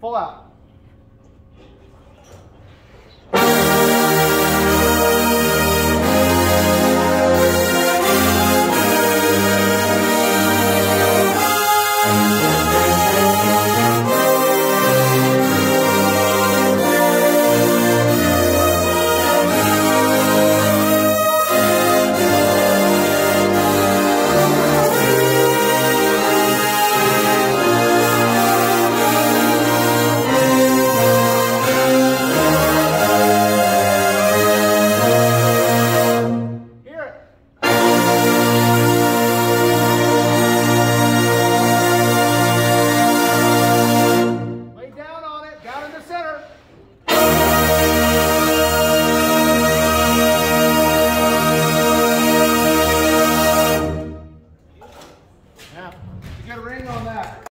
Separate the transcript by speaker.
Speaker 1: Vamos lá. You got a ring on that.